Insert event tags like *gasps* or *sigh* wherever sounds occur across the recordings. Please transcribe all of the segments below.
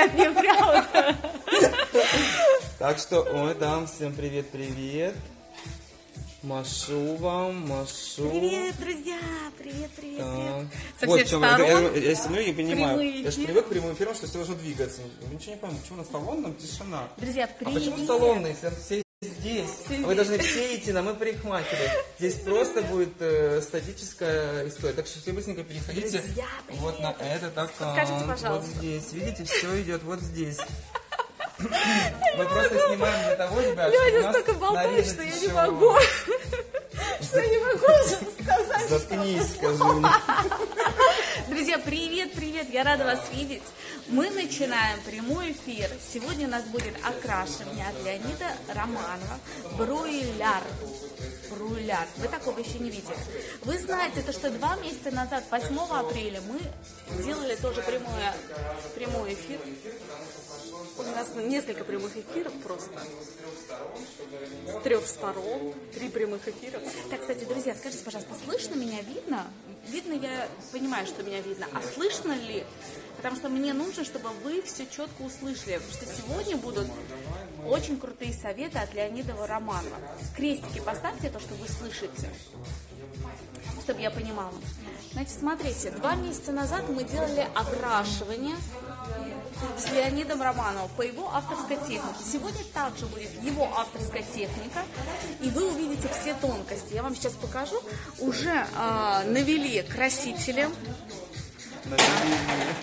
Нет, неправда. Так что, ой, дам всем привет-привет. Машу вам, машу. Привет, друзья! Привет, привет, Так. привет. Со Вот всех чем я, сторон. я, я смотрю и понимаю. Прямые Я же привык к прямым эфирам, что все должно двигаться. Я ничего не пойму, почему на салонном тишина? Друзья, А привет. почему салонный, если все здесь? Все Вы должны все идти, на мы парикмахеры. Здесь просто будет э, статическая история. Так что все быстренько переходите Друзья, привет. вот на этот аккаунт. Пожалуйста. Вот здесь. Видите, все идет вот здесь. Мы просто снимаем для того, ребят, нас столько нарезать что я не могу. Что я не могу сказать. Заткнись, скажи. Друзья, привет, привет, я рада вас видеть. Мы начинаем прямой эфир. Сегодня у нас будет окрашивание от Леонида Романова. Бруйляр. Бруйляр. Вы такого еще не видели. Вы знаете, то, что два месяца назад, 8 апреля, мы делали тоже прямой, прямой эфир. У нас несколько прямых эфиров просто. С трех сторон. Три прямых эфира. Так, кстати, друзья, скажите, пожалуйста, слышно меня, видно? Видно, я понимаю, что меня видно. А слышно ли? Потому что мне нужно, чтобы вы все четко услышали. Потому что сегодня будут очень крутые советы от Леонида Романова. Крестики поставьте то, что вы слышите чтобы я понимала. Значит, смотрите, два месяца назад мы делали окрашивание с Леонидом Романовым по его авторской технике. Сегодня также будет его авторская техника, и вы увидите все тонкости. Я вам сейчас покажу. Уже а, навели красители.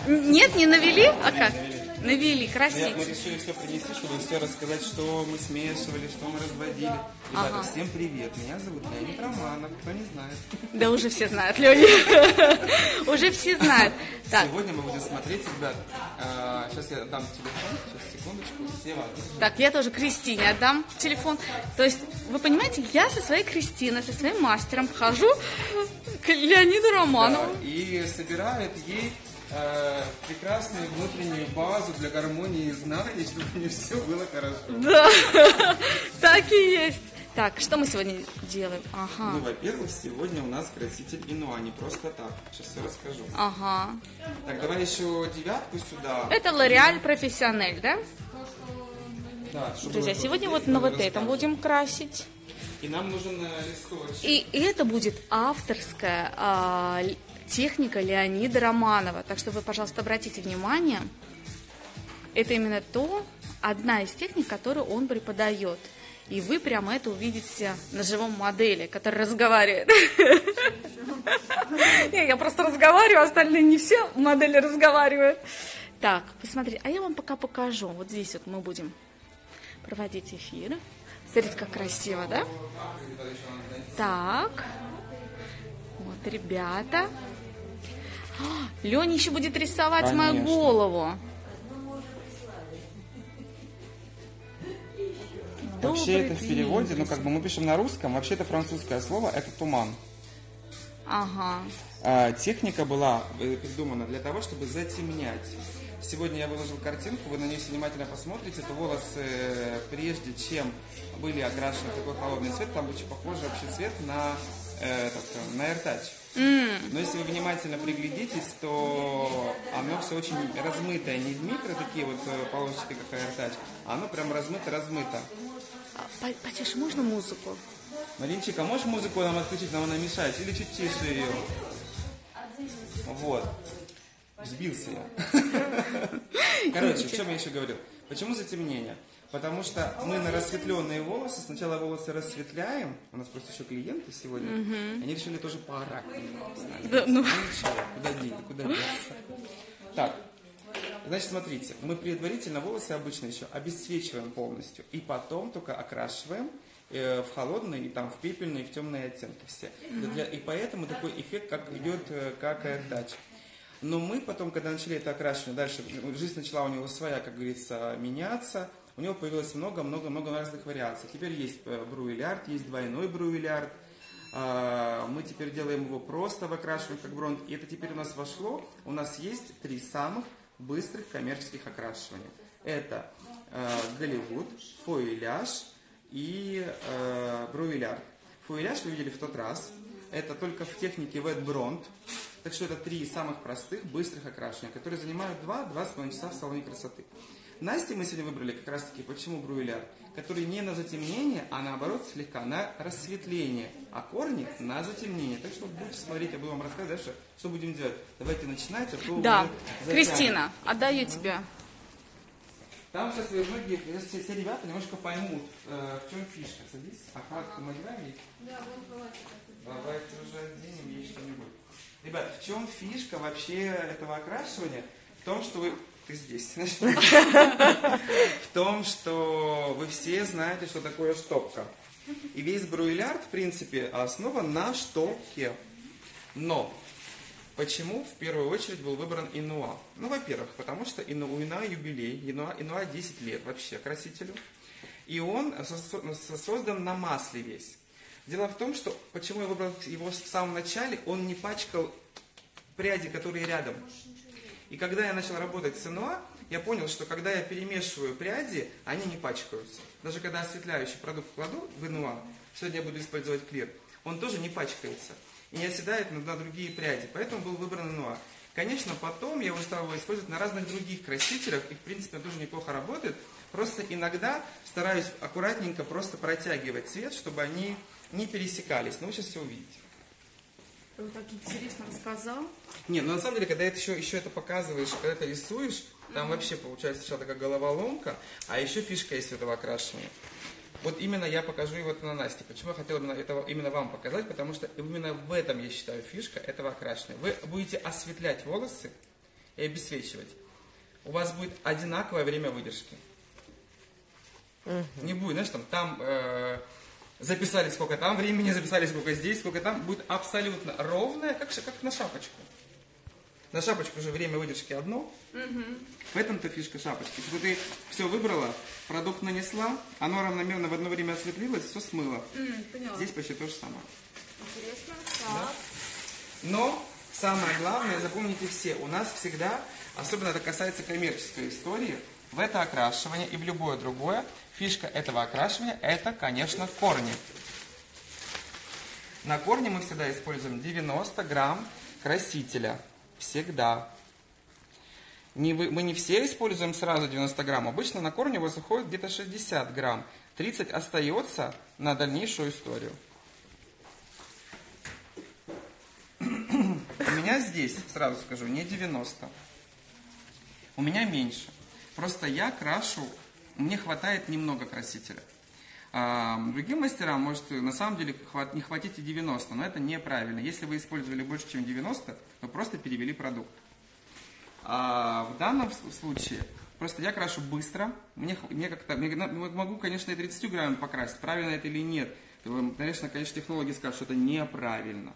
Н- Нет, не навели? А как? Навели Я- Мы решили все принести, чтобы все рассказать, что мы смешивали, что мы разводили. Ребята, Ага. всем привет. Меня зовут Леонид Романов, кто не знает. Да уже все знают, Леня. *laughs* Уже все знают. Сегодня мы будем смотреть, ребят. а, сейчас я дам телефон, сейчас секундочку. Так, я тоже Кристине отдам телефон. То есть, вы понимаете, я со своей Кристиной, со своим мастером хожу к Леониду Романову. и собирает ей э, прекрасную внутреннюю базу для гармонии и знаний, *laughs* чтобы у нее все было хорошо. Да, *laughs* так и есть. Так, что мы сегодня делаем? Ну, Ага, во-первых, сегодня у нас краситель Инуа, не просто так. Сейчас все расскажу. ага. Так, давай еще девятку сюда. Это L'Oreal Профессионель, да? Да, Друзья, сегодня вот на вот этом будем красить. И нам нужен э, листочек. И это будет авторская а, техника Леонида Романова. Так что вы, пожалуйста, обратите внимание. Это именно то, одна из техник, которую он преподает. И вы прямо это увидите на живом модели, который разговаривает. *laughs* Не, Я просто разговариваю, остальные не все модели разговаривают. Так, посмотрите, а я вам пока покажу. Вот здесь вот мы будем проводить эфир. Смотрите, как красиво, да? Так. Вот, ребята. *gasps* Леня еще будет рисовать мою Конечно. голову. Вообще Добрый это в переводе, ну как бы мы пишем на русском, вообще это французское слово, это туман. Ага. А, техника была э, придумана для того, чтобы затемнять. Сегодня я выложил картинку, вы на нее внимательно посмотрите, то волосы, э, прежде чем были окрашены в такой холодный цвет, там очень похожий общий цвет на, этот, э, на AirTouch. Но если вы внимательно приглядитесь, то оно все очень размытое, не в микро такие вот э, полосочки, как AirTouch, а оно прям размыто-размыто. А, по- Потише, можно музыку? Маринчик, а можешь музыку нам отключить, нам она мешает, или чуть тише ее? Вот. Сбился я. *laughs* Короче, в чем я еще говорил? Почему затемнение? Потому что мы на рассветленные волосы, сначала волосы рассветляем, у нас просто еще клиенты сегодня, они решили тоже поорать. Да, ну. ничего, куда деньги, куда деться. Так, значит, смотрите, мы предварительно волосы обычно еще обесцвечиваем полностью, и потом только окрашиваем э, в холодные, и там в пепельные, и в темные оттенки все. Для- и поэтому такой эффект, как идет, э, как AirTouch. Но мы потом, когда начали это окрашивание, дальше жизнь начала у него своя, как говорится, меняться. У него появилось много-много-много разных вариаций. Теперь есть э, бруиллярд, есть двойной бруиллярд. А, Мы теперь делаем его просто в окрашивании, как бронз. И это теперь у нас вошло. У нас есть три самых быстрых коммерческих окрашивания. Это э, Голливуд, фуэляж и э, бруиллярд. Фуэляж вы видели в тот раз. Это только в технике wet blonde. Так что это три самых простых, быстрых окрашивания, которые занимают 2-2,5 часа в салоне красоты. Насте мы сегодня выбрали как раз таки, почему бруиляр, который не на затемнение, а наоборот слегка на рассветление, а корни на затемнение. Так что будете смотреть, я буду вам рассказывать дальше, что будем делать. Давайте начинать, а то Да, Кристина, отдаю тебе. Там сейчас многие, все, все ребята немножко поймут, э, в чем фишка. Садись, охват помогаем Да, вот Давайте уже оденем ей что-нибудь. Ребят, в чем фишка вообще этого окрашивания? В том, что вы... Ты здесь. *laughs* В том, что вы все знаете, что такое штопка. И весь бруйлярд, в принципе, основан на штопке. Но Почему в первую очередь был выбран Инуа? Ну, во-первых, потому что у Инуа юбилей, Инуа, Инуа 10 лет вообще красителю. И он создан на масле весь. Дело в том, что почему я выбрал его в самом начале, он не пачкал пряди, которые рядом. И когда я начал работать с Инуа, я понял, что когда я перемешиваю пряди, они не пачкаются. Даже когда осветляющий продукт кладу в Инуа, сегодня я буду использовать клир, он тоже не пачкается и не оседает на, другие пряди. Поэтому был выбран нуа. Конечно, потом я его стал его использовать на разных других красителях, и в принципе тоже неплохо работает. Просто иногда стараюсь аккуратненько просто протягивать цвет, чтобы они не пересекались. Но вы сейчас все увидите. Ты так интересно рассказал. Не, ну на самом деле, когда это еще, еще это показываешь, когда это рисуешь, там mm-hmm. вообще получается сначала такая головоломка, а еще фишка есть этого окрашивания. Вот именно я покажу его на Насте. Почему я хотел именно, этого, именно вам показать? Потому что именно в этом, я считаю, фишка этого окрашивания. Вы будете осветлять волосы и обесцвечивать. У вас будет одинаковое время выдержки. Угу. Не будет, знаешь, там, там э, записали сколько там времени, записали сколько здесь, сколько там. Будет абсолютно ровное, как, как на шапочку. На шапочку уже время выдержки одно. Угу. В этом-то фишка шапочки. Что ты все выбрала, продукт нанесла, оно равномерно в одно время осветлилось, все смыло. Mm, Здесь почти то же самое. Интересно. Да? Но самое главное, запомните все, у нас всегда, особенно это касается коммерческой истории, в это окрашивание и в любое другое, фишка этого окрашивания это, конечно, корни. На корни мы всегда используем 90 грамм красителя. Всегда. Не, мы не все используем сразу 90 грамм. Обычно на корне у вас уходит где-то 60 грамм. 30 остается на дальнейшую историю. У меня здесь, сразу скажу, не 90. У меня меньше. Просто я крашу, мне хватает немного красителя. А, другим мастерам может на самом деле не хватить и 90, но это неправильно. Если вы использовали больше, чем 90, вы просто перевели продукт. А в данном случае просто я крашу быстро. Мне, мне как-то, могу, конечно, и 30 грамм покрасить, правильно это или нет. Конечно, конечно, технологи скажут, что это неправильно.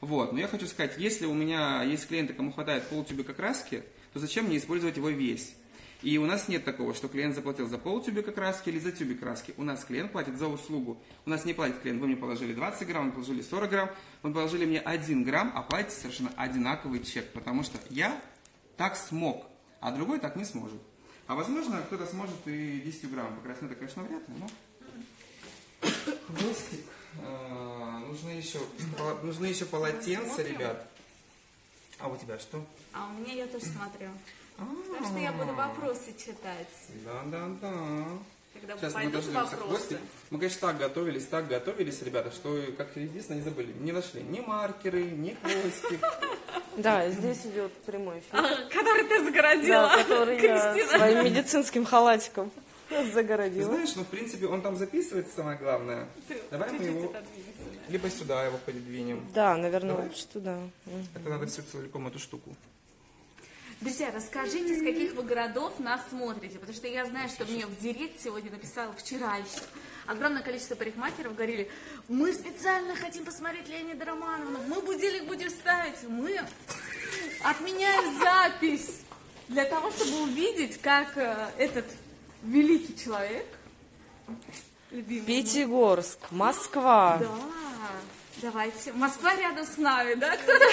Вот, но я хочу сказать, если у меня есть клиенты, кому хватает полтюбика краски, то зачем мне использовать его весь? И у нас нет такого, что клиент заплатил за полтюбика краски или за тюбик краски. У нас клиент платит за услугу. У нас не платит клиент. Вы мне положили 20 грамм, вы положили 40 грамм, вы положили мне 1 грамм, а платите совершенно одинаковый чек. Потому что я так смог, а другой так не сможет. А возможно, кто-то сможет и 10 грамм покрасить. Ну, это, конечно, вряд ли, но... Хвостик. А, нужны еще, нужны еще полотенца, ребят. А у тебя что? А у меня я тоже смотрю. Так что я буду вопросы читать. Да, да, да. Когда Сейчас мы дождемся хвостик. Мы, конечно, так готовились, так готовились, ребята, что, как единственное, не забыли, не нашли ни маркеры, ни хвостик. Да, здесь идет прямой эфир. А, который ты загородила, Да, который я своим медицинским халатиком загородила. Ты знаешь, ну, в принципе, он там записывается, самое главное. Давай мы его либо сюда его подвинем. Да, наверное, лучше туда. Это надо все целиком эту штуку. Друзья, расскажите, с каких вы городов нас смотрите, потому что я знаю, что мне в директ сегодня написал вчера еще. Огромное количество парикмахеров говорили, мы специально хотим посмотреть Леонида Романова, мы будильник будем ставить, мы отменяем запись для того, чтобы увидеть, как э, этот великий человек, любимый, Пятигорск, Москва. Да. Давайте. Москва рядом с нами, да? Кто-то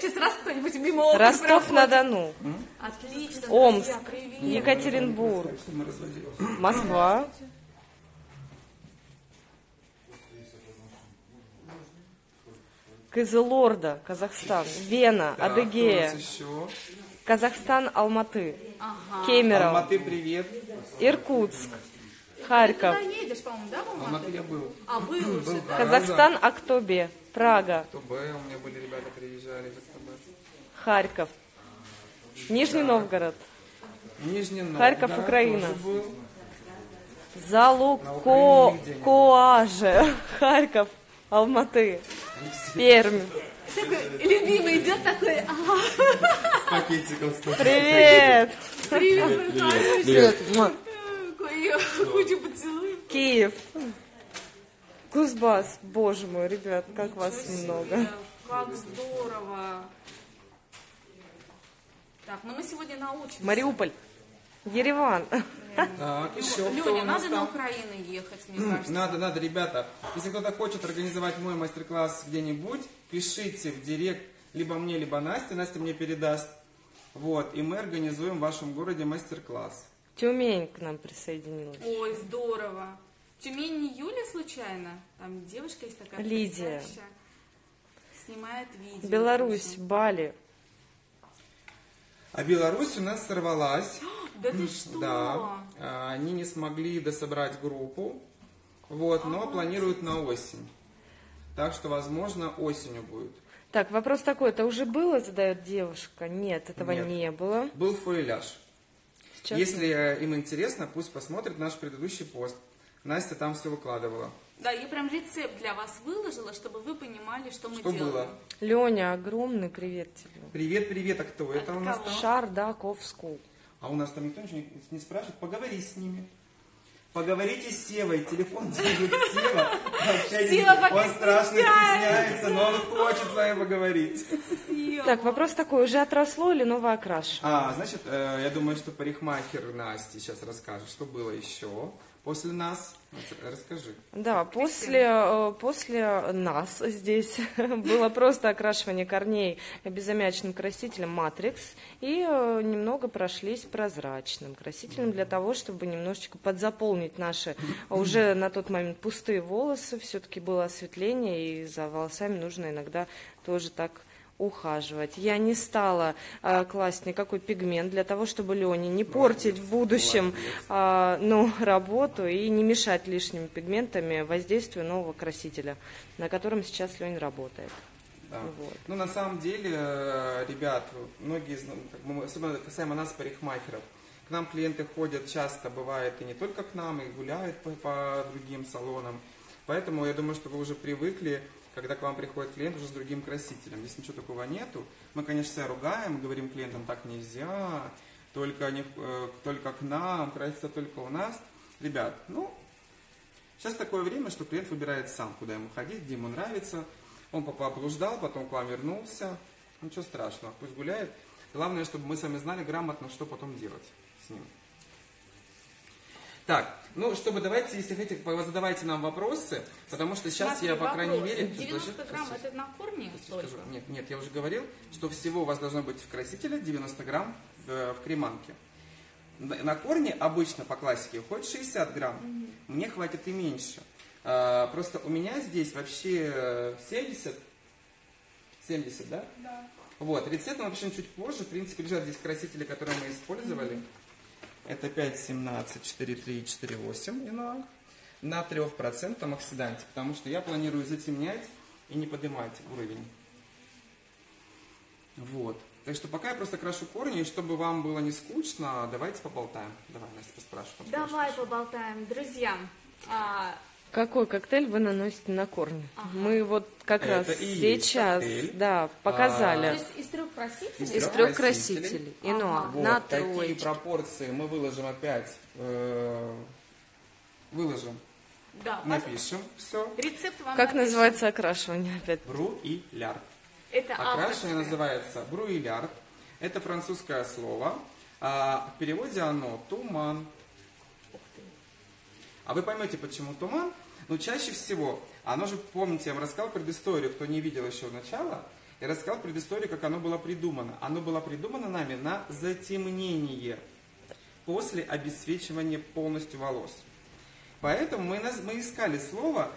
сейчас раз кто-нибудь мимо Ростов-на-Дону. Отлично. Омск. Екатеринбург. Москва. Кызылорда, Казахстан. Вена, Так, Адыгея. кто? Казахстан, Алматы. Ага. Кемерово. Алматы, привет. Иркутск. Ты Харьков. туда едешь, по-моему, да, в Алматы? Алматы я был. А, был уже, Был да. Казахстан, Актобе. Прага. ТБ, у меня были ребята, приезжали из ТБ. Харьков. Нижний Новгород. Нижний Новгород Харьков, Украина. тоже был. Залуко, На Украине нигде не был. Коаже. *laughs* Харьков, Алматы. Пермь. Такой любимый идет такой, ага, С пакетиком. с пакетиком. Привет. привет, мой хороший. Привет. Какой кучу поцелуев. Киев. Кузбасс. Боже мой, ребят, как вас много. Как здорово. Так, ну мы сегодня научимся. Мариуполь. Ереван. Так, еще кто Леня, у нас надо на? Украину ехать, мне кажется. Надо, надо, ребята. Если кто-то хочет организовать мой мастер-класс где-нибудь, пишите в директ либо мне, либо Насте. Настя мне передаст. Вот, и мы организуем в вашем городе мастер-класс. Тюмень к нам присоединилась. Ой, здорово. Тюмень не Юля случайно? Там девушка есть такая Лидия. потрясающая. Снимает видео. Беларусь, Бали. А Беларусь у нас сорвалась. *gasps* Да ты что? Да, а, они не смогли дособрать группу, вот, но планируют на осень. Так что, возможно, осенью будет. Так, вопрос такой, это уже было, задает девушка? Нет, этого Нет. не было. Был фуэляж. Сейчас Если э, им интересно, пусть посмотрят наш предыдущий пост. Настя там все выкладывала. Да, я прям рецепт для вас выложила, чтобы вы понимали, что мы Что делаем. было? Леня, огромный привет тебе. Привет, привет, а кто это у нас кого? там? Шардаковскул. А у нас там никто ничего не, не спрашивает. Поговори с ними. Поговорите с Севой, телефон держит Сева. Сева пока Он страшно стесняется. но он хочет с вами поговорить. Так, вопрос такой, уже отросло или новое окрашивание? А, значит, э, я думаю, что парикмахер Насти сейчас расскажет, что было еще после нас. Расскажи. Да, после, э, после нас здесь *laughs* было просто окрашивание корней безаммиачным красителем Матрикс и э, немного прошлись прозрачным красителем для того, чтобы немножечко подзаполнить наши уже *laughs* на тот момент пустые волосы. Все-таки было осветление, и за волосами нужно иногда тоже так ухаживать. Я не стала э, класть никакой пигмент для того, чтобы Лене не портить в будущем а, ну, *laughs* работу и не мешать лишними пигментами воздействию нового красителя, на котором сейчас Лень работает. Да. Вот. Ну, на самом деле, э, ребят, многие, особенно касаемо нас, парикмахеров, к нам клиенты ходят часто, бывает, и не только к нам, и гуляют по, по другим салонам. Поэтому я думаю, что вы уже привыкли, когда к вам приходит клиент уже с другим красителем. Здесь ничего такого нету. Мы, конечно, себя ругаем, говорим клиентам, так нельзя, только, не, э, только к нам, краситься только у нас. Ребят, ну, Сейчас такое время, что клиент выбирает сам, куда ему ходить, где ему нравится. Он пока облуждал, потом к вам вернулся. Ничего страшного, пусть гуляет. Главное, чтобы мы с вами знали грамотно, что потом делать с ним. Так, ну, чтобы давайте, если хотите, задавайте нам вопросы, потому что сейчас Смотри, я, по крайней вопрос. мере... 90 грамм Сейчас, это на корне сейчас только? скажу. Нет, нет, я уже говорил, что всего у вас должно быть в красителе 90 грамм э, в креманке. На корне обычно по классике уходит 60 грамм. Мне хватит и меньше. А, Просто у меня здесь вообще э, 70. 70, да? Да. Вот, рецепт мы напишем чуть позже. В принципе, лежат здесь красители, которые мы использовали. Это 5,17, 4,3 и 4,8 ино. На 3% оксиданте, потому что я планирую затемнять и не поднимать уровень. Вот. Так что пока я просто крашу корни, и чтобы вам было не скучно, давайте поболтаем. Давай, Настя, поспрашивай. Давай поболтаем, друзья. А, Какой коктейль вы наносите на корни? Мы вот как Это раз и сейчас коктейль. да, то показали. есть из трех красителей? Из Из трех красителей. красителей. Ага. Вот, на такие троечку. пропорции мы выложим опять, э, выложим, Да. напишем все. Рецепт вам Как напишем. называется окрашивание опять? Бруиляр. Это Окрашивание авторское. называется бруиляр. Это французское слово. А в переводе оно туман. А вы поймете, почему туман? Ну, чаще всего, оно же, помните, я вам рассказал предысторию, кто не видел еще начала, я рассказал предысторию, как оно было придумано. Оно было придумано нами на затемнение после обесцвечивания полностью волос. Поэтому мы, наз- мы искали слово,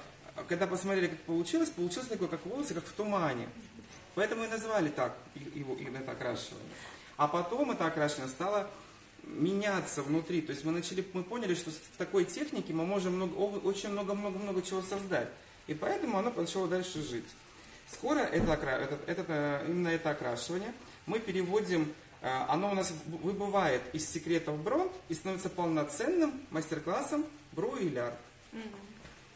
когда посмотрели, как получилось, получилось такое, как волосы, как в тумане. Поэтому и назвали так его, это окрашивание. А потом это окрашивание стало меняться внутри. То есть мы начали, мы поняли, что в такой технике мы можем много, очень много-много-много чего создать. И поэтому оно начало дальше жить. Скоро это, это, это, именно это окрашивание мы переводим, э, оно у нас выбывает из секретов Бронт и становится полноценным мастер-классом Бру и Ляр. Mm-hmm.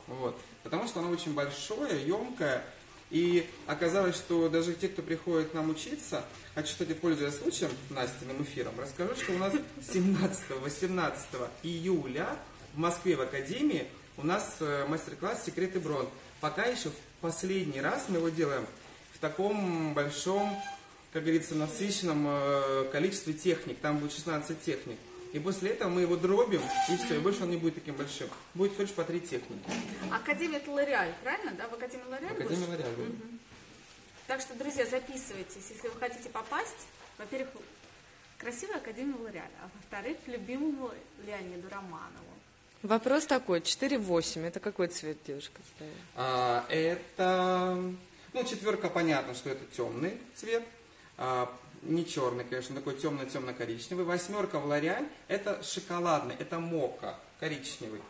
Вот. Потому что оно очень большое, емкое, и оказалось, что даже те, кто приходит к нам учиться, хочу, кстати, пользуясь случаем, Настиным эфиром, расскажу, что у нас 17-18 июля в Москве в Академии у нас э, мастер-класс «Секреты Брон». Пока еще в последний раз мы его делаем в таком большом, как говорится, насыщенном э, количестве техник. Там будет 16 техник. И после этого мы его дробим, и все, и больше он не будет таким большим. Будет всего лишь по три техники. Академия Лореаль, правильно? Да, в Академию Лореаль Академия Лореаль, угу. Так что, друзья, записывайтесь, если вы хотите попасть, во-первых, в красивую Академию Лореаль, а во-вторых, к любимому Леониду Романову. Вопрос такой, 4-8, это какой цвет девушка ставит? А, это, ну, четверка, понятно, что это темный цвет. А, не черный, конечно, такой темно-темно-коричневый. Восьмерка в Лореаль это шоколадный, это мока, коричневый.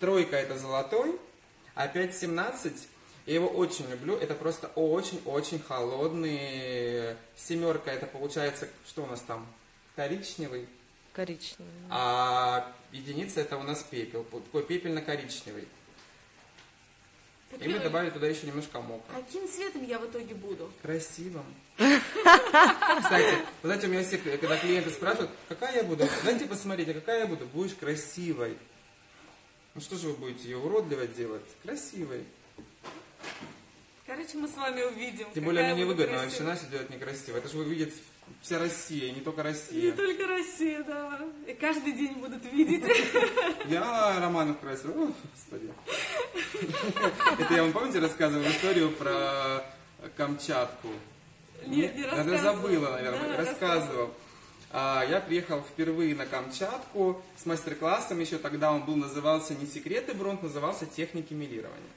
Тройка это золотой, а 5-17, я его очень люблю, это просто очень-очень холодный. Семерка это получается, что у нас там, коричневый. Коричневый. А единица это у нас пепел, такой пепельно-коричневый. И мы добавили туда еще немножко мока. Каким цветом я в итоге буду? Красивым. Кстати, вы знаете, у меня все, когда клиенты спрашивают, какая я буду, дайте посмотреть, а какая я буду? Будешь красивой. Ну что же вы будете ее уродливать делать? Красивой. Короче, мы с вами увидим. Тем более мне невыгодно вообще Настя делать некрасиво. Это же вы видите вся Россия, не только Россия. Не только Россия, да. И каждый день будут видеть. Я Романов красил. Господи. *laughs* Это я вам, помните, рассказывал историю про Камчатку? Нет, не рассказывал. Забыла, наверное, рассказывал. А, я приехал впервые на Камчатку с мастер-классом, еще тогда он был, назывался не «Секреты Бронт», назывался «Техники милирования».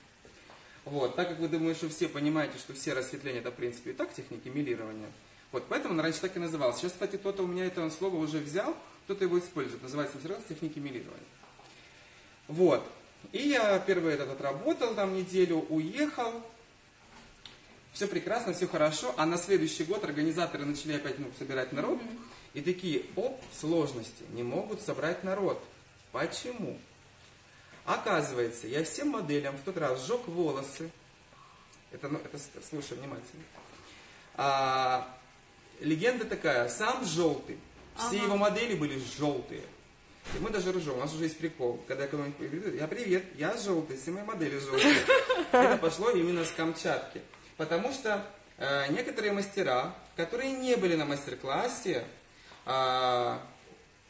Вот, так как вы думаете, что все понимаете, что все рассветления это в принципе и так техники милирования, вот, поэтому он раньше так и назывался. Сейчас, кстати, кто-то у меня это слово уже взял, кто-то его использует. Называется материал техники милирования. Вот. И я первый этот отработал, там неделю уехал. Все прекрасно, все хорошо. А на следующий год организаторы начали опять ну, собирать народ. Mm-hmm. И такие, оп, сложности, не могут собрать народ. Почему? Оказывается, я всем моделям в тот раз сжег волосы. Это, ну, это слушай внимательно. А, легенда такая, сам желтый, все ага. его модели были желтые. И мы даже ржем, у нас уже есть прикол. Когда я кому-нибудь говорю, я привет, я желтый, все мои модели желтые. *laughs* Это пошло именно с Камчатки. Потому что э, некоторые мастера, которые не были на мастер-классе, э,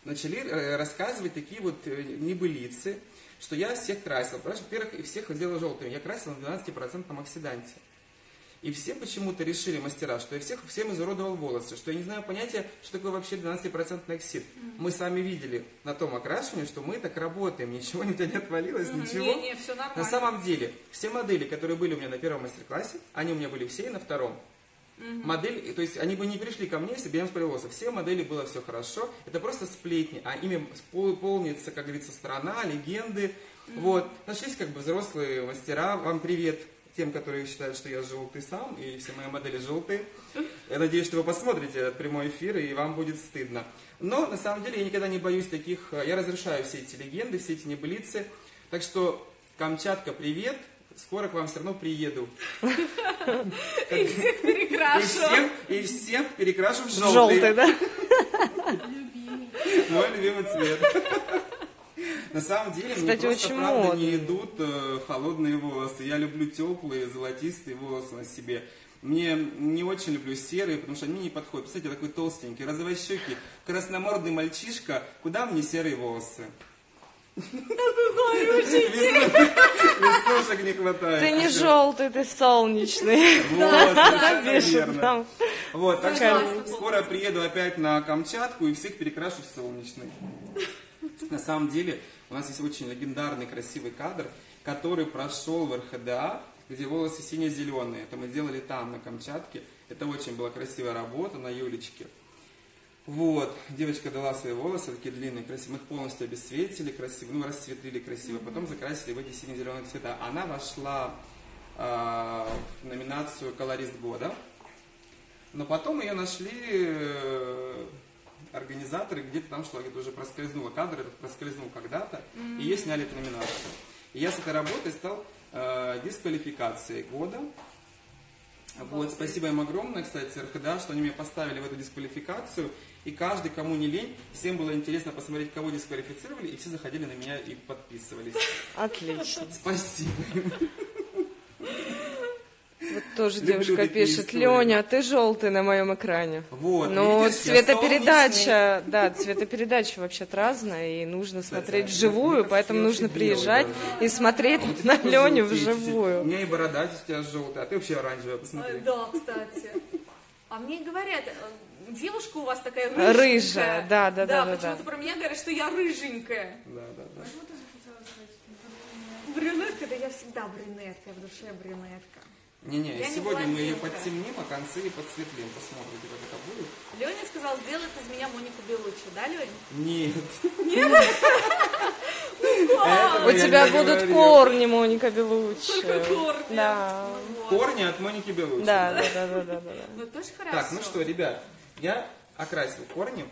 начали рассказывать такие вот э, небылицы, что я всех красил. Во-первых, всех сделал желтыми. Я красил на 12% оксиданте. И все почему-то решили, мастера, что я всех, всем изуродовал волосы, что я не знаю понятия, что такое вообще 12% оксид. Mm-hmm. Мы сами видели на том окрашивании, что мы так работаем, ничего тебя не отвалилось, mm-hmm. ничего. Не, не, все нормально. На самом деле, все модели, которые были у меня на первом мастер-классе, они у меня были все и на втором. Mm-hmm. Модель, то есть они бы не пришли ко мне, если бы я им спросил, все модели было все хорошо, это просто сплетни, а ими полнится, как говорится, страна, легенды. Mm-hmm. Вот, нашлись как бы взрослые мастера, вам привет, тем, которые считают, что я желтый сам, и все мои модели желтые. Я надеюсь, что вы посмотрите этот прямой эфир, и вам будет стыдно. Но, на самом деле, я никогда не боюсь таких... Я разрешаю все эти легенды, все эти небылицы. Так что, Камчатка, привет! Скоро к вам все равно приеду. И всех перекрашу. И всех перекрашу в желтый. Желтый, да? Мой любимый цвет. На самом деле, Кстати, мне просто, правда, не идут э, холодные волосы. Я люблю теплые, золотистые волосы на себе. Мне не очень люблю серые, потому что они не подходят. Представляете, такой толстенький, розовощекий, красномордый мальчишка. Куда мне серые волосы? Веснушек не хватает. Ты не желтый, ты солнечный. *laughs* Вот, верно. Вот, так что скоро приеду опять на Камчатку и всех перекрашу в солнечный. На самом деле, у нас есть очень легендарный красивый кадр, который прошел в РХДА, где волосы сине-зеленые. Это мы делали там, на Камчатке. Это очень была красивая работа на Юлечке. Вот, девочка дала свои волосы, такие длинные, красивые. Мы их полностью обесцветили красиво, ну, расцветили красиво. Потом закрасили в эти сине-зеленые цвета. Она вошла э, в номинацию «Колорист года». Но потом ее нашли э, организаторы, где-то там шло, где-то уже проскользнуло кадр, этот проскользнул когда-то, и ее сняли эту номинацию. И я с этой работой стал э, дисквалификацией года. Вот, спасибо им огромное, кстати, РХДА, что они меня поставили в эту дисквалификацию. И каждый, кому не лень, всем было интересно посмотреть, кого дисквалифицировали, и все заходили на меня и подписывались. Отлично. Спасибо. Вот тоже Люблю девушка пишет, истории. Леня, ты желтый на моем экране. Вот, Но видишь, я цветопередача, да, цветопередача вообще-то разная, и нужно смотреть а вживую, поэтому нужно приезжать и смотреть на Леню чуть-чуть. У вживую. меня и борода здесь у тебя желтая, а ты вообще оранжевая, посмотри. Э, Да, кстати. А мне говорят, э, девушка у вас такая рыженькая. Рыжая, да, да, да, да, почему-то про меня говорят, что я рыженькая. Да, да, да. Брюнетка, да я всегда брюнетка, в душе брюнетка. Не-не, Я не сегодня мы ее подтемним, а концы и подсветлим. Посмотрите, как это будет. Леня сказал, сделает из меня Монику Белуччи, да, Лень? Нет. *laughs* У тебя будут корни, Моника. Только корни. Да. Корни от Моники Белучи. Да, да, да, да, да, да. Ну, тоже хорошо. Так, ну что, ребят, я окрасил корни.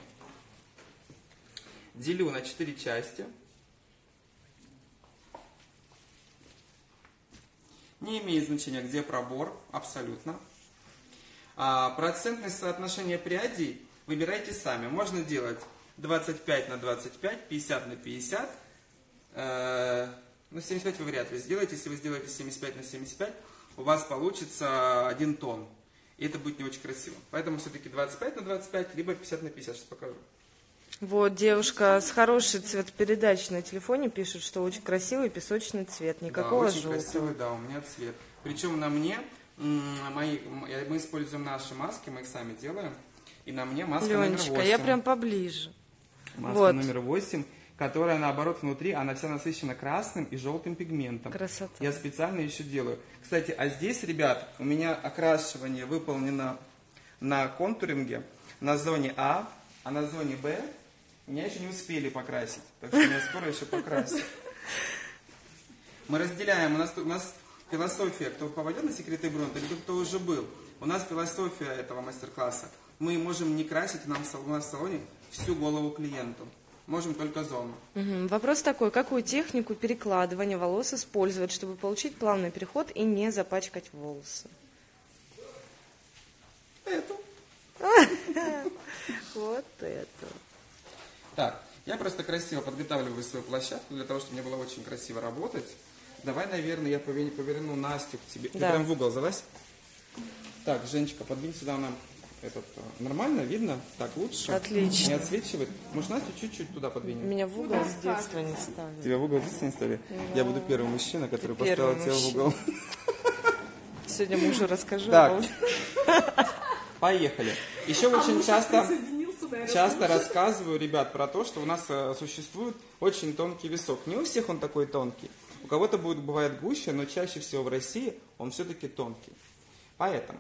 Делю на четыре части. Не имеет значения, где пробор, абсолютно. А процентное соотношение прядей выбирайте сами. Можно делать 25 на 25, 50 на 50. Э, Ну, 75 вы вряд ли сделаете. Если вы сделаете 75 на 75, у вас получится один тон. И это будет не очень красиво. Поэтому все-таки 25 на 25, либо 50 на 50. Сейчас покажу. Вот девушка с хорошей цветопередачей на телефоне пишет, что очень красивый песочный цвет, никакого да, очень желтого. красивый, да, у меня цвет. Причем на мне, мои, я- мы используем наши маски, мы их сами делаем. И на мне маска номер Ленечка, 8. я прям поближе. Маска Вот. номер 8, которая наоборот внутри, она вся насыщена красным и желтым пигментом. Красота. Я специально еще делаю. Кстати, а здесь, ребят, у меня окрашивание выполнено на контуринге на зоне А, а на зоне Б меня еще не успели покрасить. Так что меня скоро еще покрасят. Мы разделяем, у нас, у нас философия, кто попадет на секреты Бронта, или кто уже был. У нас философия этого мастер-класса. Мы можем не красить нам, у нас в салоне всю голову клиенту. Можем только зону. Мгм. Вопрос такой, какую технику перекладывания волос использовать, чтобы получить плавный переход и не запачкать волосы? Эту. *laughs* Вот это. Так, я просто красиво подготавливаю свою площадку для того, чтобы мне было очень красиво работать. Давай, наверное, я пове- поверну Настю к тебе. Ты Да. прям в угол залазь. Так, Женечка, подвинь сюда нам этот. э, Нормально видно? Так лучше? Отлично. Не отсвечивает? Может, Настю чуть-чуть туда подвинем? Меня в угол с детства не ставят. Тебя в угол здесь не ставили? Я буду первый мужчина, который Ты поставил тебя в мужчина. угол. Сегодня мужу расскажу. Так. Поехали. Еще А очень часто, часто рассказываю, ребят, про то, что у нас э, существует очень тонкий висок. Не у всех он такой тонкий. У кого-то будет, бывает гуще, но чаще всего в России он все-таки тонкий. Поэтому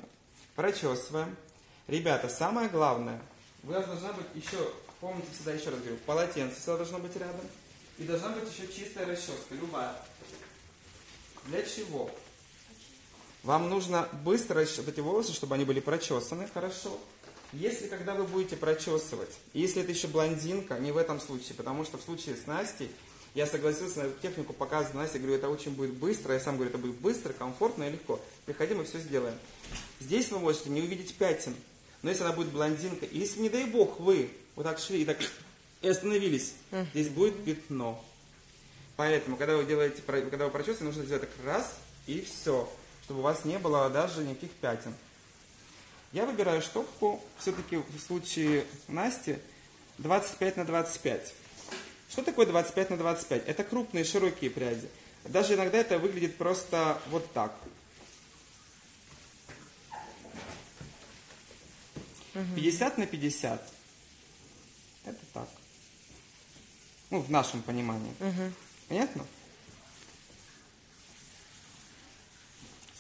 прочесываем. Ребята, самое главное, у вас должна быть еще, помните всегда еще раз говорю, полотенце всегда должно быть рядом. И должна быть еще чистая расческа, любая. Для чего? Вам нужно быстро расчесать эти волосы, чтобы они были прочесаны хорошо. Если когда вы будете прочесывать, и если это еще блондинка, не в этом случае, потому что в случае с Настей, я согласился на эту технику показывать Насте, говорю, это очень будет быстро, я сам говорю, это будет быстро, комфортно и легко. Приходи, мы все сделаем. Здесь вы можете не увидеть пятен, но если она будет блондинка, и если, не дай бог, вы вот так шли и так и остановились, здесь будет пятно. Поэтому, когда вы делаете, когда вы прочесываете, нужно сделать так раз и все, чтобы у вас не было даже никаких пятен. Я выбираю штопку, все-таки в случае Насти 25 на 25. Что такое 25 на 25? Это крупные широкие пряди. Даже иногда это выглядит просто вот так. Угу. 50 на 50. Это так. Ну, в нашем понимании. Понятно?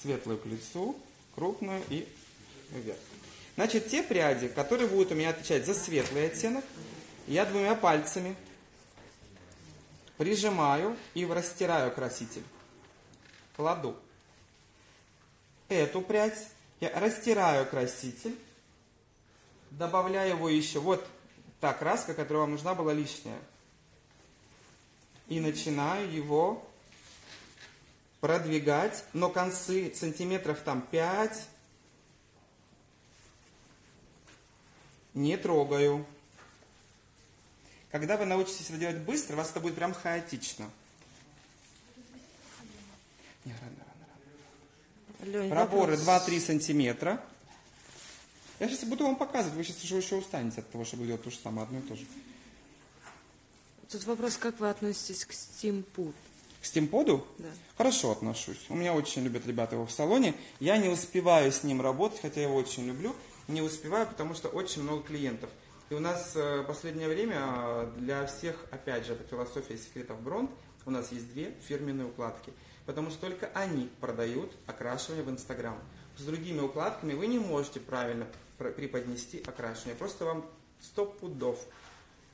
Светлую к лицу, крупную и вверх. Значит, те пряди, которые будут у меня отвечать за светлый оттенок, я двумя пальцами прижимаю и растираю краситель. Кладу. Эту прядь я растираю краситель, добавляю его еще. Вот та краска, которая вам нужна была лишняя. И начинаю его продвигать, но концы сантиметров там 5 не трогаю. Когда вы научитесь это делать быстро, у вас это будет прям хаотично. Не, рано, рано, рано. Лёнь, Проборы вопрос. 2-3 сантиметра. Я сейчас буду вам показывать, вы сейчас уже еще устанете от того, чтобы делать то же самое, одно и то же. Тут вопрос, как вы относитесь к стимпу? К стимподу? Да. Хорошо отношусь. У меня очень любят ребята его в салоне. Я не успеваю с ним работать, хотя я его очень люблю. Не успеваю, потому что очень много клиентов. И у нас э, последнее время э, для всех, опять же, по философии секретов Бронт, у нас есть две фирменные укладки. Потому что только они продают окрашивание в Инстаграм. С другими укладками вы не можете правильно пр- преподнести окрашивание. Просто вам стоп пудов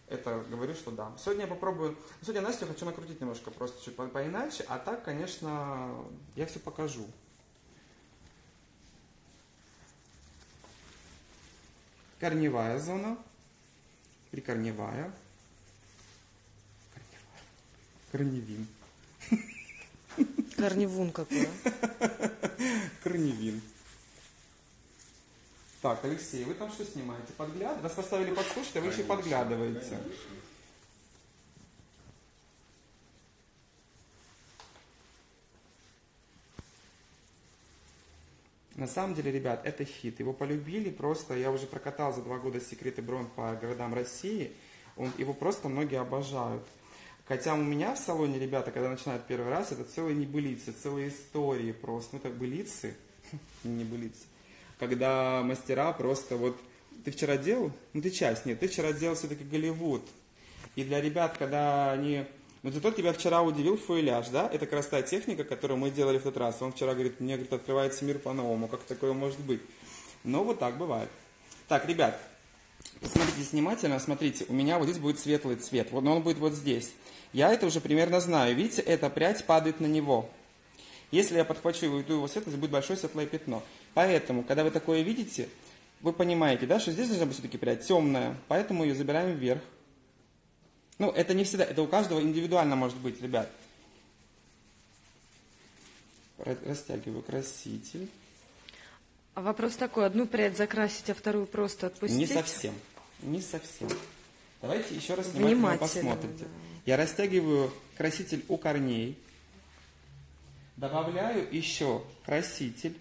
это говорю, что да. Сегодня я попробую. Сегодня Настю хочу накрутить немножко просто чуть по- поиначе, а так, конечно, я все покажу. Корневая зона. Прикорневая. Корневая. Корневин. Корневун какой, а? Корневин. Так, Алексей, вы там что снимаете? Подгляд? Вас поставили подслушать, а вы еще подглядываете. На самом деле, ребят, это хит. Его полюбили просто. Я уже прокатал за два года секреты Брон по городам России. Он, его просто многие обожают. Хотя у меня в салоне ребята, когда начинают первый раз, это целые небылицы, целые истории просто. Ну, это былицы, *laughs* не небылицы. Когда мастера просто вот... Ты вчера делал? Ну, ты часть, нет. Ты вчера делал все-таки Голливуд. И для ребят, когда они... Но зато тебя вчера удивил фуэляж, да? Это как раз та техника, которую мы делали в тот раз. Он вчера говорит, мне говорит, открывается мир по-новому. Как такое может быть? Но вот так бывает. Так, ребят, посмотрите внимательно. Смотрите, у меня вот здесь будет светлый цвет. Вот, но он будет вот здесь. Я это уже примерно знаю. Видите, эта прядь падает на него. Если я подхвачу и уйду его светлость, будет большое светлое пятно. Поэтому, когда вы такое видите, вы понимаете, да, что здесь должна быть все-таки прядь темная, поэтому ее забираем вверх. Ну, это не всегда, это у каждого индивидуально может быть, ребят. Ра- Растягиваю краситель. А вопрос такой, одну прядь закрасить, а вторую просто отпустить? Не совсем. Не совсем. Давайте еще раз внимательно Внимательно, посмотрите. Я растягиваю краситель у корней. Добавляю еще краситель.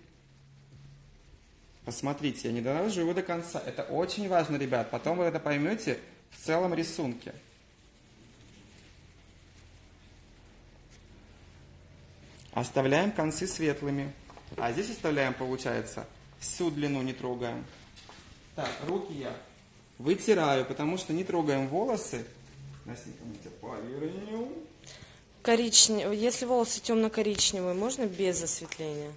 Посмотрите, я не довожу его до конца. Это очень важно, ребят. Потом вы это поймете в целом рисунке. Оставляем концы светлыми. А здесь оставляем, получается, всю длину не трогаем. Так, руки я вытираю, потому что не трогаем волосы. Настенька, мы тебя повернем. Коричневый. Если волосы темно-коричневые, можно без осветления?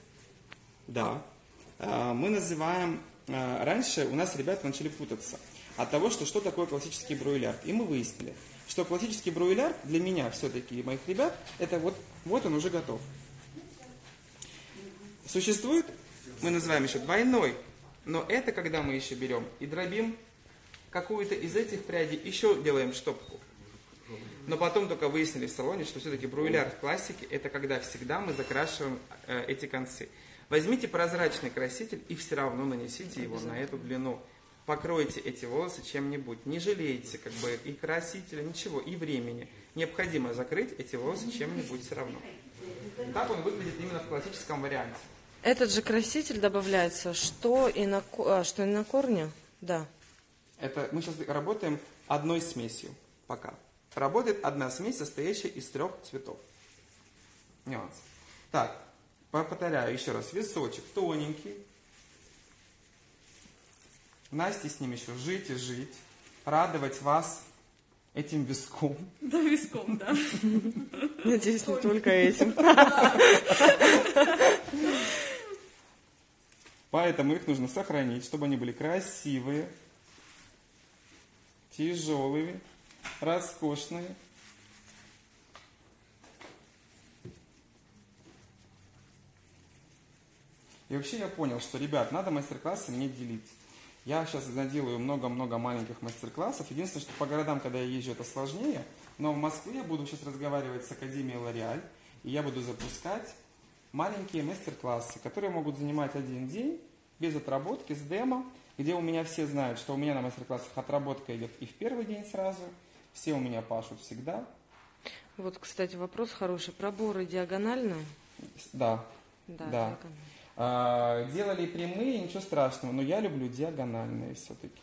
Да. А, Мы называем... а, Раньше у нас ребята начали путаться от того, что что такое классический бройлярд. И мы выяснили, что классический бройлярд для меня все-таки и моих ребят, это вот, вот он уже готов. Существует, мы называем еще двойной, но это когда мы еще берем и дробим какую-то из этих прядей, еще делаем штопку. Но потом только выяснили в салоне, что все-таки бруйлярд в классике это когда всегда мы закрашиваем э, эти концы. Возьмите прозрачный краситель и все равно нанесите его на эту длину. Покройте эти волосы чем-нибудь. Не жалейте как бы и красителя, ничего, и времени. Необходимо закрыть эти волосы чем-нибудь все равно. Так он выглядит именно в классическом варианте. Этот же краситель добавляется что и на, а, что и на корне? Да. Это мы сейчас работаем одной смесью пока. Работает одна смесь, состоящая из трех цветов. Нюанс. Так, по- повторяю еще раз. Височек тоненький. Насте с ним еще жить и жить. Радовать вас этим виском. Да, виском, да. Надеюсь, не только этим. *laughs* Поэтому их нужно сохранить, чтобы они были красивые, тяжелые, роскошные. И вообще я понял, что, ребят, надо мастер-классы мне делить. Я сейчас наделаю много-много маленьких мастер-классов. Единственное, что по городам, когда я езжу, это сложнее. Но в Москве я буду сейчас разговаривать с Академией Лореаль. И я буду запускать маленькие мастер-классы, которые могут занимать один день без отработки, с демо, где у меня все знают, что у меня на мастер-классах отработка идет и в первый день сразу. Все у меня пашут всегда. Вот, кстати, вопрос хороший. Проборы диагональные? Да. Да, Да. диагональные. А, делали прямые, ничего страшного, но я люблю диагональные все-таки.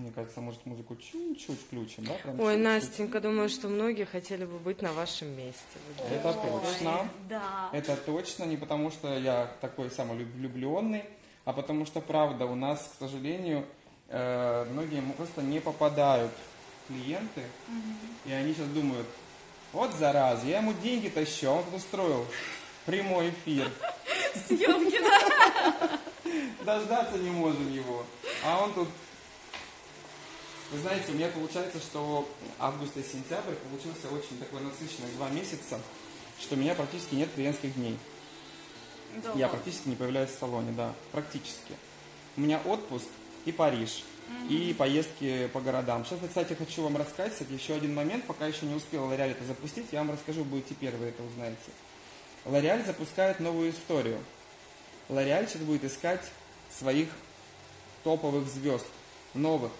Мне кажется, может музыку чуть-чуть включим, да? Прям Ой, чуть-чуть. Настенька, думаю, что многие хотели бы быть на вашем месте. Вот Это точно. Да. Это точно не потому, что я такой самый влюбленный, а потому что, правда, у нас, к сожалению, э, многие просто не попадают клиенты, и они сейчас думают, вот зараза, я ему деньги тащу, а он тут устроил прямой эфир. Съемки, да. *laughs* Дождаться не можем его. А он тут... Вы знаете, у меня получается, что август и сентябрь получился очень такой насыщенный два месяца, что у меня практически нет клиентских дней. Да Я практически не появляюсь в салоне, да, практически. У меня отпуск и Париж, и поездки по городам. Сейчас, кстати, хочу вам рассказать, кстати, еще один момент, пока еще не успел Лореаль это запустить, я вам расскажу, будете первые это узнаете. Лореаль запускает новую историю. Лореаль сейчас будет искать своих топовых звезд, новых.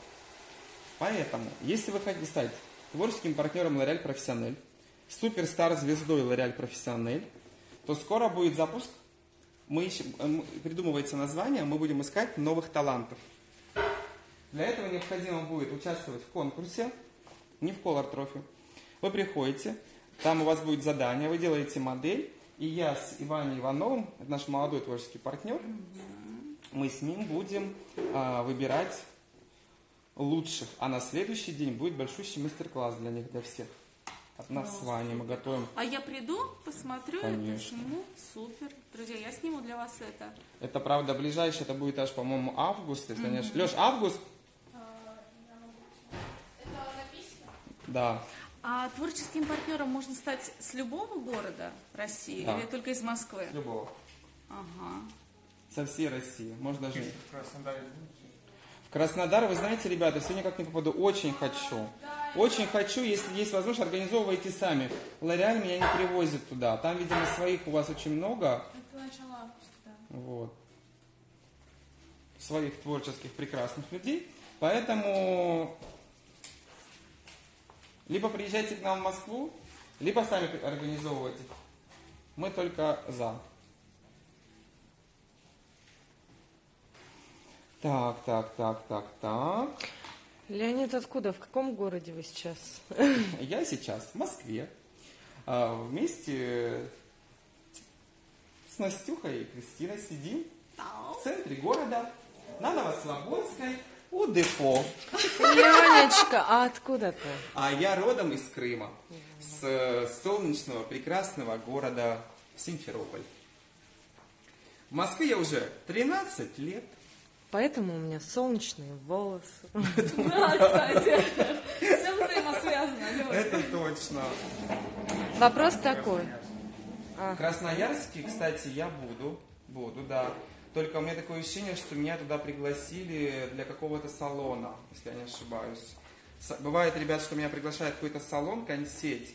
Поэтому, если вы хотите стать творческим партнером Лореаль Профессионель, суперстар звездой Лореаль Профессионель, то скоро будет запуск мы ищем, э, придумывается название, мы будем искать новых талантов. Для этого необходимо будет участвовать в конкурсе, не в Color Trophy. Вы приходите, там у вас будет задание, вы делаете модель, и я с Иваном Ивановым, наш молодой творческий партнер, мы с ним будем а, выбирать лучших, а на следующий день будет большущий мастер-класс для них, для всех. От нас с Ваней мы готовим. А я приду, посмотрю, это Конечно. сниму. Супер. Друзья, я сниму для вас это. Это правда ближайшее, это будет аж, по-моему, август, если не ошибаюсь. Леш, август? Да. А творческим партнером можно стать с любого города России Да. или только из Москвы? Любого. Ага. Со всей России. Можно даже... В Краснодаре будете? Краснодар, вы знаете, ребята, все никак не попаду. Очень хочу. Очень хочу, если есть возможность, организовывайте сами. Лореаль меня не привозит туда. Там, видимо, своих у вас очень много. Вот. Своих творческих прекрасных людей. Поэтому либо приезжайте к нам в Москву, либо сами организовывайте. Мы только за. Так, так, так, так, так. Леонид, откуда? В каком городе вы сейчас? Я сейчас в Москве а, вместе с Настюхой и Кристиной сидим в центре города на Новослободской у депо. Ленечка, а откуда ты? А я родом из Крыма, с э, солнечного, прекрасного города Симферополь. В Москве я уже 13 лет. Поэтому у меня солнечные волосы. *laughs* Да, кстати. Все взаимосвязано. Это точно. Вопрос такой. В Красноярске, кстати, я буду. Буду, да. Только у меня такое ощущение, что меня туда пригласили для какого-то салона, если я не ошибаюсь. Бывает, ребят, что меня приглашают в какой-то салон, консеть,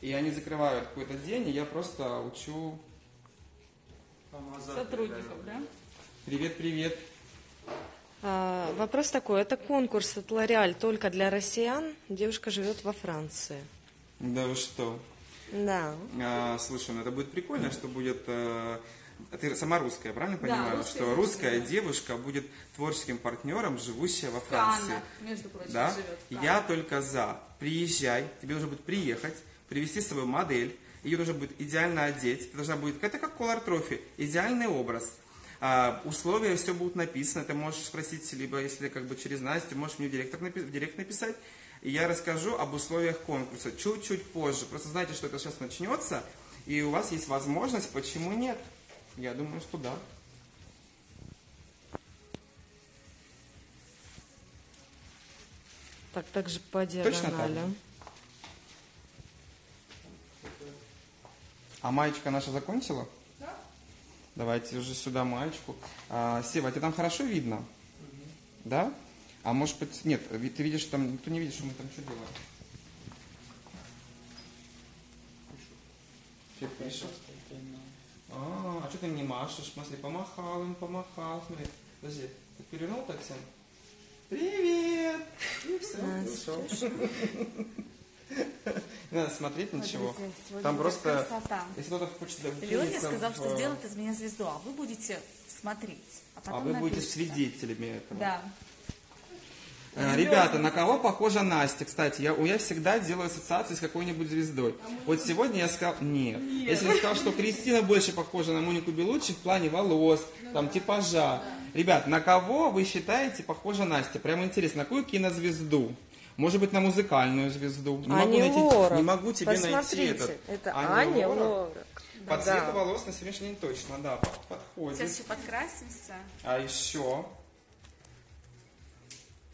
и они закрывают какой-то день, и я просто учу Сотрудников, да? «Привет, привет». А, вопрос такой. Это конкурс от Лореаль только для россиян. Девушка живет во Франции. Да вы что? Да. А, слушай, ну это будет прикольно, что будет... э, ты сама русская, правильно понимаю? русская что русская девушка будет творческим партнером, живущая во Франции. Каннах, между прочим, Да? живет. Я только за. приезжай, тебе нужно будет приехать, привезти свою модель, ее нужно будет идеально одеть, это должна будет, это как колор трофи, идеальный образ. А, условия все будут написаны, ты можешь спросить, либо если как бы через Настю, можешь мне в директ, напи- в директ написать, и я расскажу об условиях конкурса чуть-чуть позже. Просто знайте, что это сейчас начнется, и у вас есть возможность, почему нет? Я думаю, что да. Так, также по так диагонали. же? А маечка наша закончила? Да. Давайте уже сюда маечку. А, Сева, тебе там хорошо видно? Да? А может быть, нет, ты видишь, там никто не видит, что мы там что делаем. Фиг пишет. А, а что ты не машешь? Смотри, помахал им, помахал. Смотри, подожди, ты перевернул так всем? Привет! И все, ушел. Не надо смотреть ничего. Там просто, красота. если кто-то хочет Леня сказал, что сделает из меня звезду, а вы будете смотреть. А, А вы будете свидетелями этого. Да. Э, Ребята, на кого похожа Настя? Кстати, я, я всегда делаю ассоциации с какой-нибудь звездой. Вот сегодня я сказал... Нет. Если я сказал, что Кристина больше похожа на Монику Белуччи в плане волос, там, типажа. Ребят, на кого вы считаете похожа Настя? Прямо интересно, на какую кинозвезду? Может быть, на музыкальную звезду? Не могу, Ани найти, Лорак. не могу тебе найти Посмотрите, этот. это Аня Лорак? Лорак. По Да. цвету волос на сегодняшний день точно, да, под- подходит. Сейчас еще подкрасимся. А еще...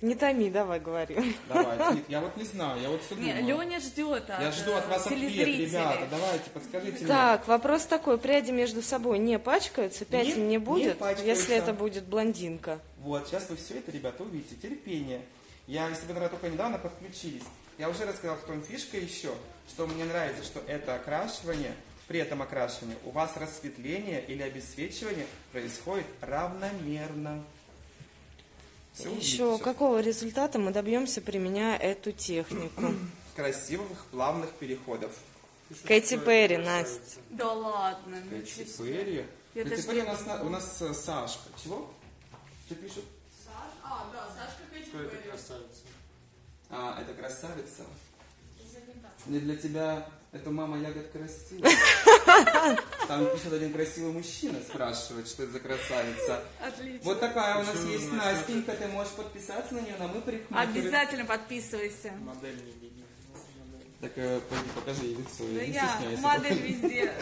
Не томи, давай говори. Давайте. Нет, *laughs* я вот не знаю, я вот все Не, думаю. Леня ждет от Я жду от вас ответ, ребята. Давайте, подскажите мне. Так, вопрос такой. Пряди между собой не пачкаются, пятен Не- не, не будет, пачкаются. если это будет блондинка. Вот, сейчас вы все это, ребята, увидите. Терпение. Я, если вы, наверное, только недавно подключились, я уже рассказал, в том фишка еще, что мне нравится, что это окрашивание, при этом окрашивании у вас рассветление или обесцвечивание происходит равномерно. Увидите Еще сейчас. какого результата мы добьемся, применяя эту технику? *clears throat* Красивых, плавных переходов. Кэти Перри, Настя. Да ладно, Кэти. Перри. Кэти Перри у нас, на- у нас э, Сашка. Чего? Что пишут? Кто это красавица? А, это красавица. Не для тебя это мама ягодка растила. Там пишет один красивый мужчина, спрашивает, что это за красавица. Отлично. Вот такая у нас Почему есть Настенька, ты можешь подписаться на нее, на мы парикмахеры. Обязательно подписывайся. Модель не видно. Так э, пойди покажи ей лицо, Да не я стесняйся. модель везде.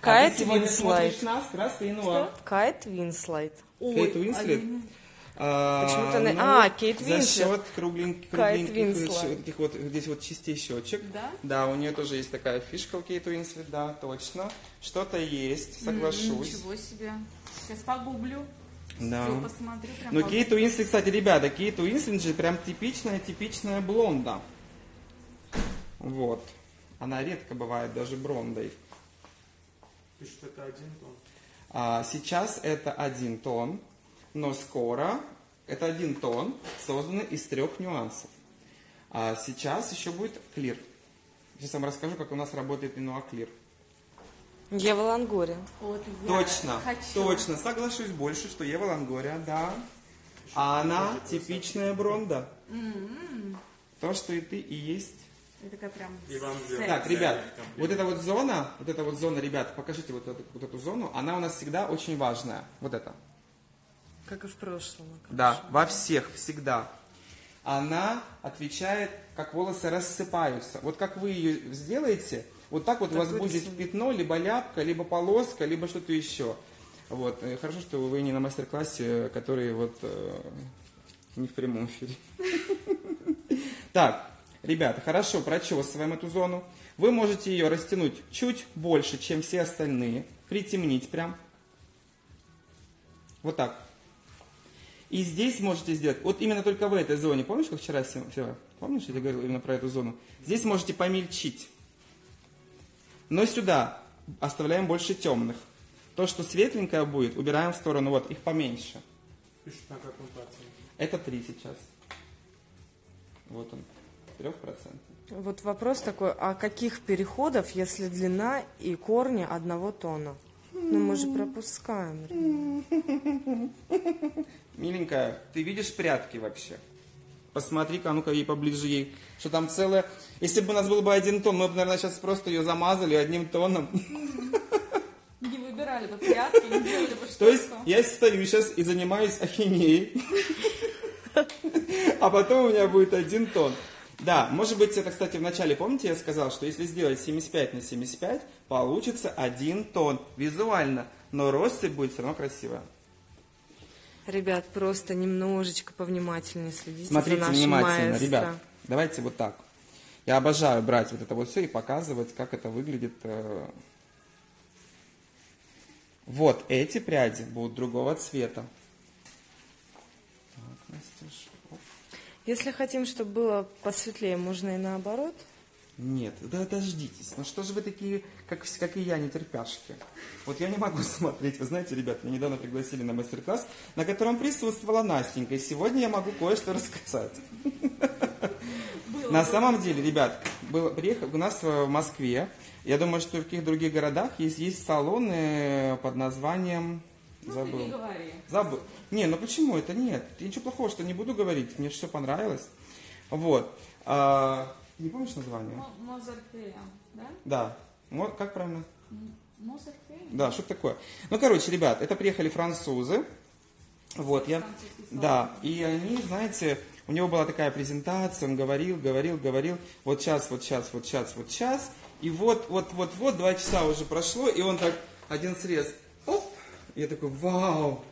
А Кайт смотришь Винслайт. Кайт Винслайт. Кейт Уинслет? А, Почему-то на- а, Кейт За Винслет. счет кругленьких, кругленьких вот этих вот, здесь вот частей щечек. Да? Да, у нее тоже есть такая фишка у Кейт Уинслет, да, точно. Что-то есть, соглашусь. Ничего себе. Сейчас погублю. Да. Все, посмотрю. Прям Но. Кейт Уинслет, кстати, ребята, Кейт Уинслет же прям типичная, типичная блонда. Вот. Она редко бывает даже брондой. Пишет, это один тон. А сейчас это один тон, но скоро это один тон, созданный из трех нюансов. А сейчас еще будет клир. Сейчас вам расскажу, как у нас работает Инуа клир. Ева Лангория. Вот я Точно, хочу. точно. Соглашусь больше, что Ева Лангория, да. А она типичная бронда. То, что и ты, и есть. Такая прям И. Так, ребят, вот эта вот зона, вот эта вот зона, ребят, покажите вот эту, вот эту зону, она у нас всегда очень важная. Вот это. Как и в прошлом. Да, во всех, всегда. Она отвечает, как волосы рассыпаются. Вот как вы ее сделаете, вот так вот у вас будет рисунок. пятно, либо ляпка, либо полоска, либо что-то еще. Вот. э, Хорошо, что вы не на мастер-классе, который вот э, не в прямом эфире. *laughs* Так, ребята, хорошо, прочесываем эту зону. Вы можете ее растянуть чуть больше, чем все остальные. Притемнить прям. Вот так. И здесь можете сделать, вот именно только в этой зоне, помнишь, как вчера, Сева, помнишь, я говорил именно про эту зону? Здесь можете помельчить. Но сюда оставляем больше темных. То, что светленькое будет, убираем в сторону, вот, их поменьше. Пишет, на каком проценте. Это 3 сейчас. Вот он, 3%. Вот вопрос такой, а каких переходов, если длина и корни одного тона? Ну, мы же пропускаем. *laughs* Миленькая, ты видишь прятки вообще? Посмотри-ка, ну-ка ей поближе ей. Что там целое... Если бы у нас был бы один тон, мы бы, наверное, сейчас просто ее замазали одним тоном. *laughs* Не выбирали бы прятки, не делали бы То есть я стою сейчас и занимаюсь ахинеей, *laughs* а потом у меня будет один тон. Да, может быть, это, кстати, в начале, помните, я сказал, что если сделать 75 на 75, получится один тон визуально, но россыпь будет все равно красивая. Ребят, просто немножечко повнимательнее следите Смотрите за нашим внимательно, маэстро. ребят. Давайте вот так. Я обожаю брать вот это вот все и показывать, как это выглядит. э. Вот эти пряди будут другого цвета. Так, Настюш. Если хотим, чтобы было посветлее, можно и наоборот. Нет, да дождитесь. Ну что же вы такие, как, как и я, нетерпяшки? Вот я не могу *laughs* смотреть. Вы знаете, ребят, меня недавно пригласили на мастер-класс, на котором присутствовала Настенька. И сегодня я могу кое-что рассказать. На самом деле, ребят, было, приехал, у нас э, в Москве, я думаю, что в каких других городах есть, есть салоны под названием... Забыл. Не говори. Забыл. Не, ну почему это нет? Ничего плохого, что не буду говорить. Мне все понравилось. Вот. А, не помнишь название? Мозартея, да? Да. Как правильно? Мозартея? Да, что такое? Ну, короче, ребят, это приехали французы. Вот, я... Да, и они, знаете, у него была такая презентация, он говорил, говорил, говорил, вот сейчас, вот сейчас, вот сейчас, вот сейчас, и вот, вот, вот, вот, два часа уже прошло, и он так, один срез, я такой, вау,